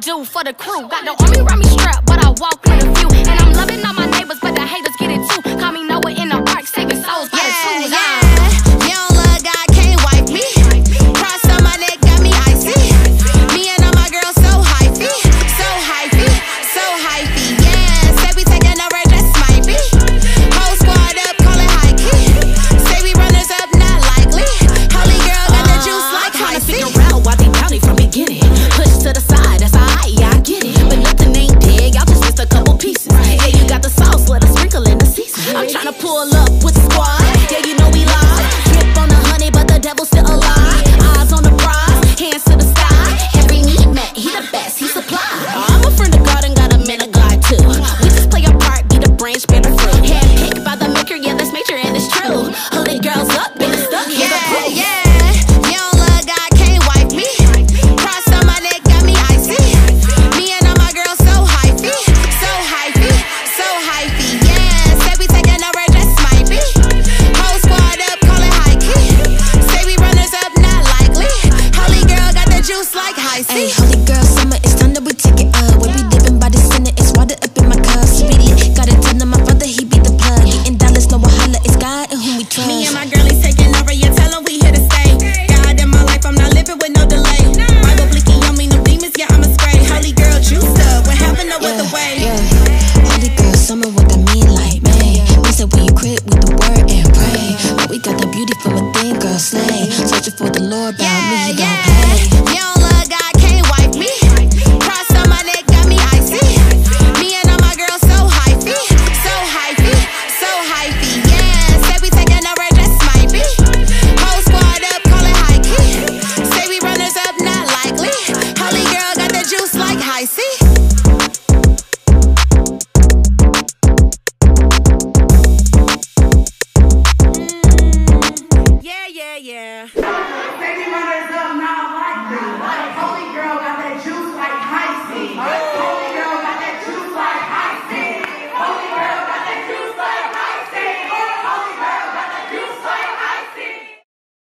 do for the crew. Got the army around me strapped, but I walk like pull up. know about yeah, me, you yeah. don't. You don't love God, can't wipe me. Cross on my neck, got me icy. Me and all my girls so so so. Yeah, we taking over. Whole squad up, call it we runners up, not likely. Holy girl got the juice like.